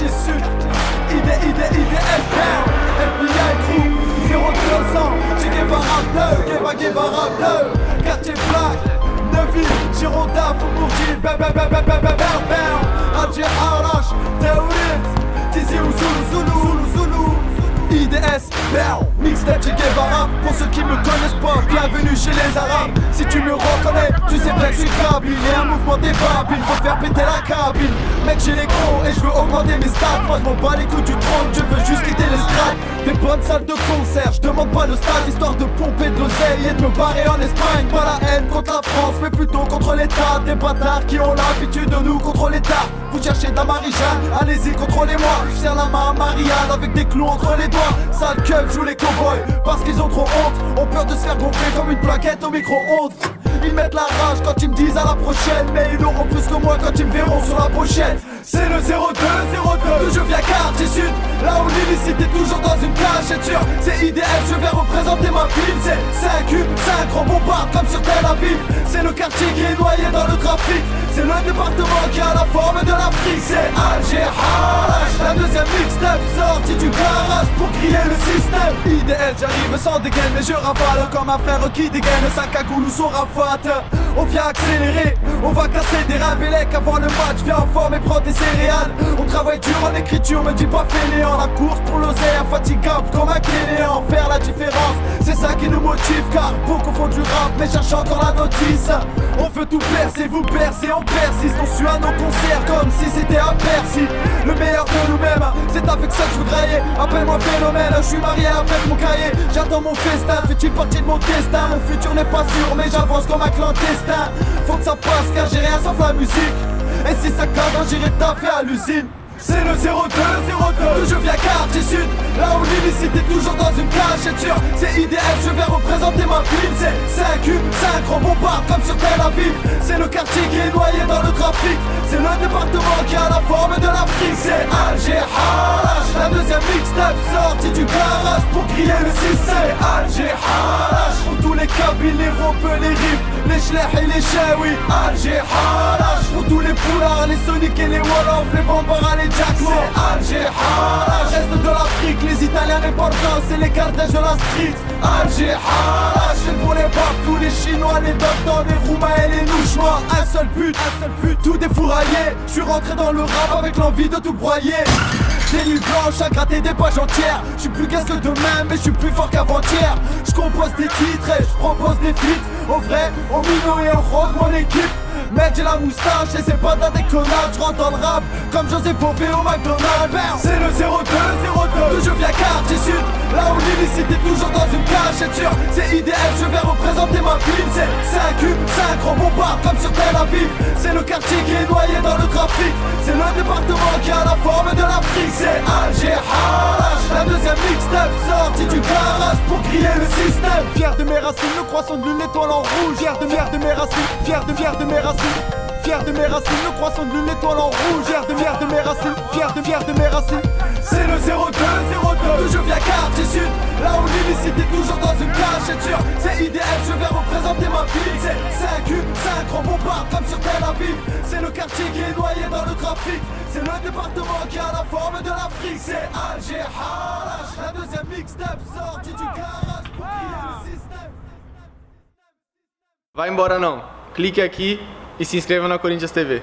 quartier sud. Idée, idée, idée, FBI crew, 0200, Che Guevara 2, Gueva Guevara 2, quartier black, Girondin, Adjé Arash, Théorite, Tizi ou Zulu, Zulu, Zulu, IDS, Berl, Mixtape Che Guevara, pour ceux qui me connaissent pas, bienvenue chez les Arabes, si tu me rends je suis Kabyle Et un mouvement des babiles pour faire péter la cabine. Mec j'ai les gros et je veux augmenter mes stats. Moi je m'en bats les coups du trône, je veux juste quitter les strats Des bonnes salles de concert, je demande pas le stade Histoire de pomper de l'oseille et de me barrer en Espagne. Pas la haine contre la France, mais plutôt contre l'État. Des bâtards qui ont l'habitude de nous contrôler tard Vous cherchez Marie-Jeanne, allez-y contrôlez-moi. Je serre la main à Marianne avec des clous entre les doigts. Sale keuf joue les cowboys parce qu'ils ont trop honte. Ont peur de se faire gonfler comme une plaquette au micro-ondes Ils mettent la rage quand ils me disent à la prochaine. Mais ils auront plus que moi quand ils me verront sur la pochette C'est le 02, 02 Toujours via quartier sud Là où l'illicite est toujours dans une cachette sûre C'est Je vais représenter ma ville. C'est 5 U, 5 grands bombards comme sur Tel Aviv. C'est le quartier qui est noyé dans le trafic. C'est le département qui a la forme de l'Afrique. C'est Alger La deuxième mixtape sortie du garage pour crier le système. IDL j'arrive sans dégaine mais je ravale Comme un frère qui dégaine. Sa cagoule ou son rafate On vient accélérer, on va casser des rabelais Avant le match, viens en forme et prends tes céréales. On travaille dur en écriture, me dis pas fainéant. La course pour l'oseille, infatigable comme un kénéant Car beaucoup font du rap mais cherchent encore la notice. On veut tout percer, vous percez, on persiste On suit à nos concerts comme si c'était à Percy Le meilleur de nous-mêmes, c'est avec ça que je grailler. Appelle-moi phénomène, je suis marié avec mon cahier. J'attends mon festin, fais-tu partie de mon destin? Mon futur n'est pas sûr mais j'avance comme un clandestin. Faut que ça passe car j'ai rien sauf la musique. Et si ça casse, j'irai taffer à l'usine c'est le 02, 02 Je viens quartier sud Là où l'illicite est toujours dans une cachette sûre C'est idéal, je vais représenter ma ville. C'est 5 U, 5 grands bombards comme sur Tel Aviv. C'est le quartier qui est noyé dans le trafic. C'est le département qui a la forme de l'Afrique. C'est Alger Harach La deuxième mixtape sortie du garage Pour crier le système Alger Harach Pour tous les Kabyles, les Ropeux, les Rives Les Schlech et les Shawi Alger Harach Pour tous les Poulards, les Sonic et les Wolof Les Bambara, les C'est Alger Harach Reste de l'Afrique, les Italiens les Portants C'est les cartages de la street Alger Harach les Chinois, les Doctors, les Roumains et les Nouchois. Un seul but, un seul but, tout défouraillé Je suis rentré dans le rap avec l'envie de tout broyer. Des nuits blanches à gratter des pages entières. Je suis plus qu'est-ce que demain mais je suis plus fort qu'avant-hier. Je compose des titres et je propose des feats. Au vrai, au minot et au rock mon équipe Mec j'ai la moustache et c'est pas d'un déconnade Je rentre dans le rap comme José Bové au McDonald's. C'est le 02, 02 Toujours via quartier sud Là où l'illicite est toujours dans une cachette sûre C'est idéal, je vais représenter ma ville. C'est 5 U, 5 grands bombards comme sur Tel Aviv. C'est le quartier qui est noyé dans le trafic. C'est le département qui a la forme de l'Afrique. C'est Alger Harach La deuxième mixtape sortie du garage pour crier le système de racines, le croissant de lune, l'étoile en rouge. Fier de, fier de mes racines, fier de, fier de mes racines. Fier de mes racines, le croissant de lune, l'étoile en rouge. Fier de, fier de mes racines, fier de, fier de mes racines. C'est le 02, 02 Toujours via quartier sud. Là où l'illicite est toujours dans une cachette sûre C'est idéal, je vais représenter ma ville. C'est 5 U, 5 grands bombards comme sur Tel Aviv. C'est le quartier qui est noyé dans le trafic. C'est le département qui a la forme de l'Afrique. C'est Alger Harach La deuxième mixtape sortie du garage Vai embora não. Clique aqui e se inscreva na Corinthians TV.